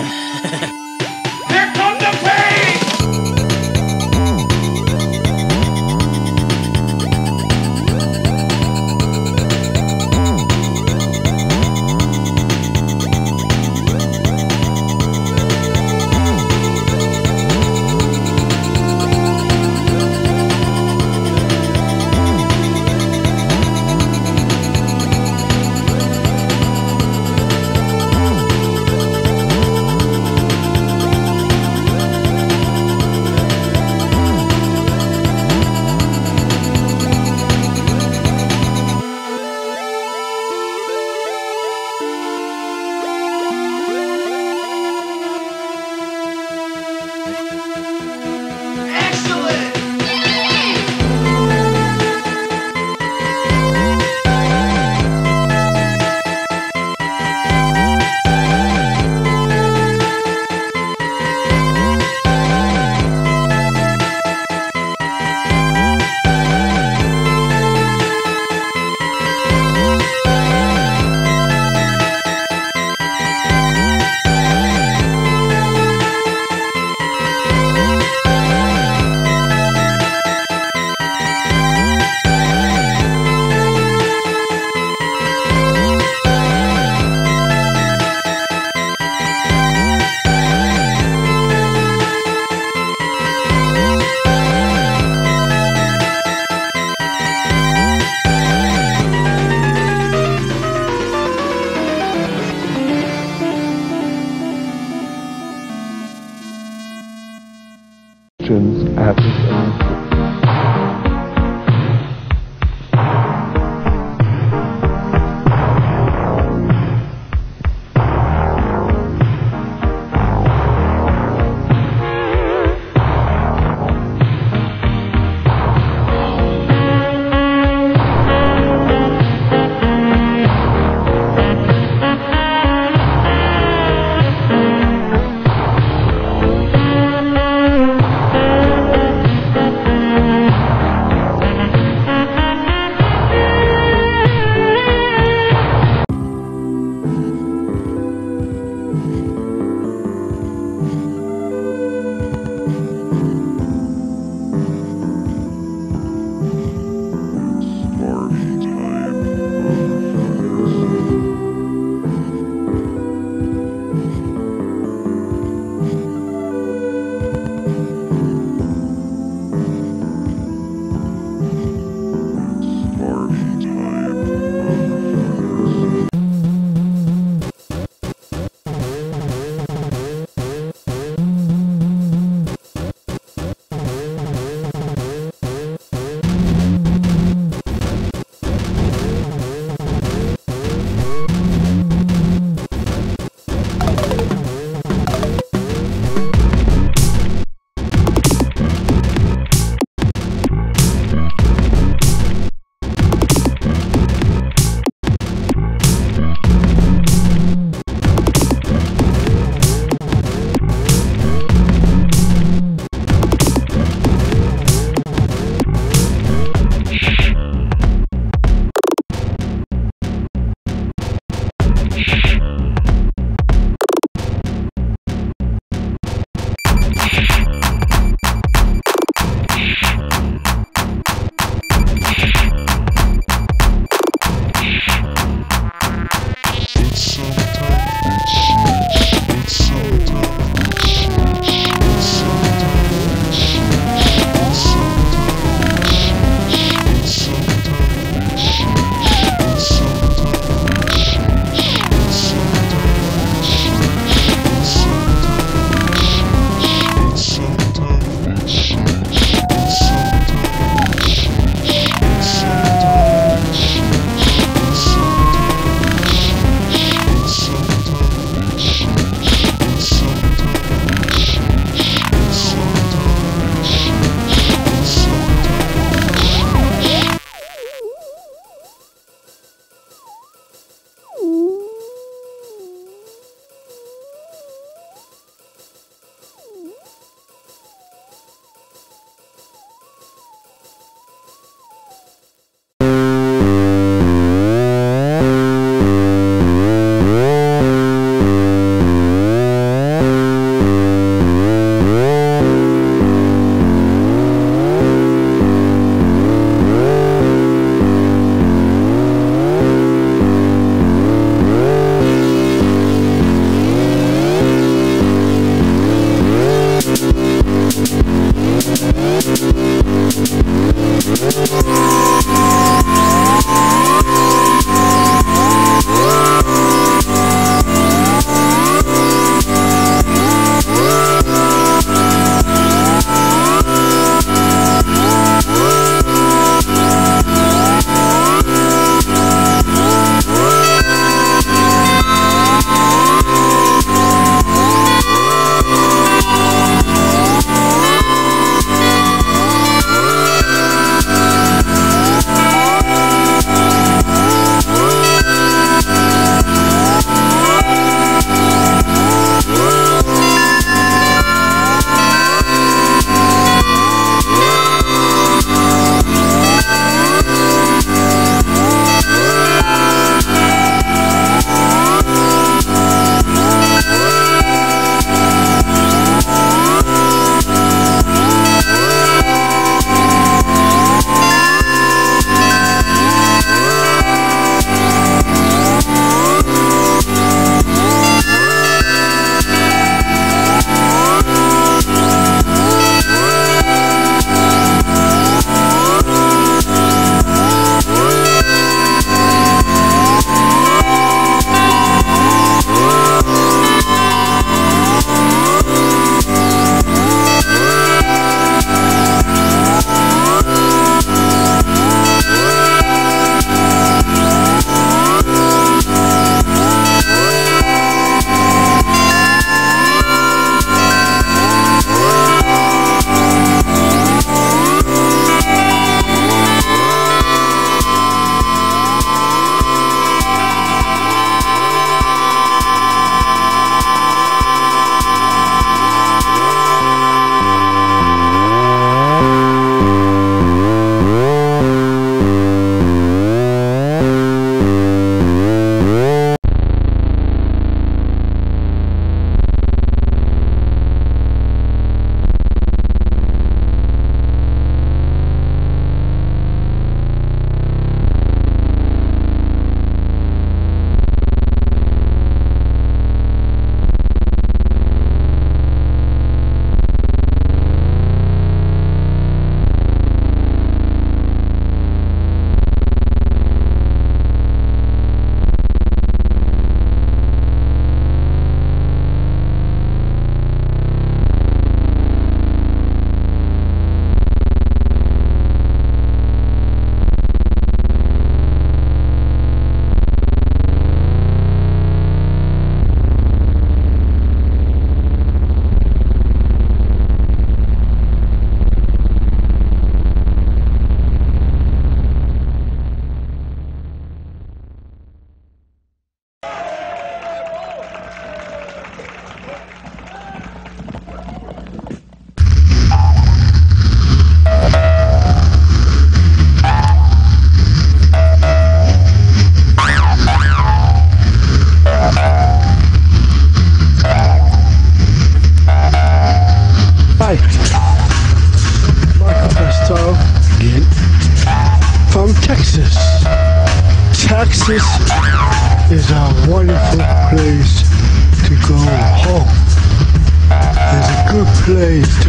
Thank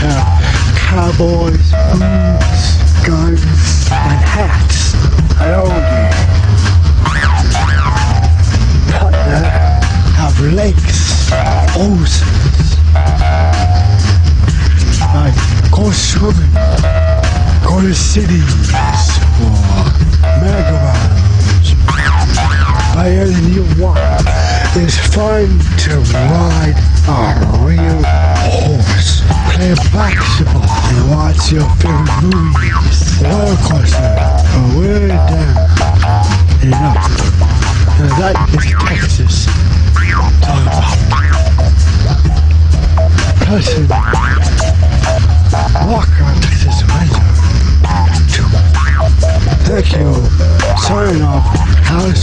have cowboys, boots, guns, and hats. Hello there. Putnam have lakes, oceans. Like go swimming, go to cities or merry-go-rounds. Buy anything you want. It's fun to ride a real horse, play basketball, and watch your favorite movies. Roller coaster, or way down and up. Now that is Texas. Person, walk on Texas weather. Thank you. Signing off. House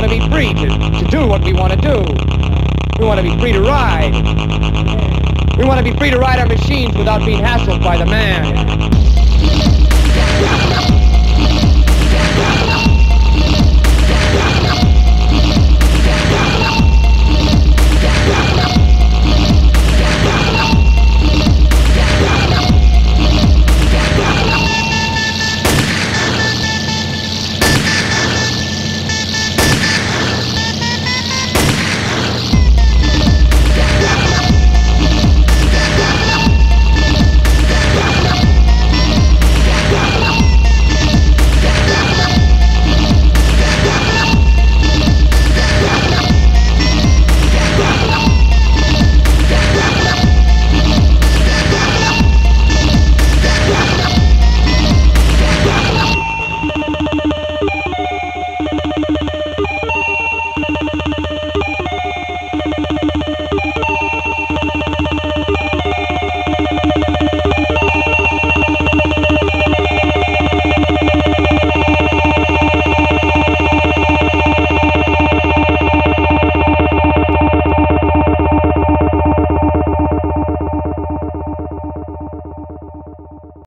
want to be free to, to do what we want to do. We want to be free to ride. We want to be free to ride our machines without being hassled by the man.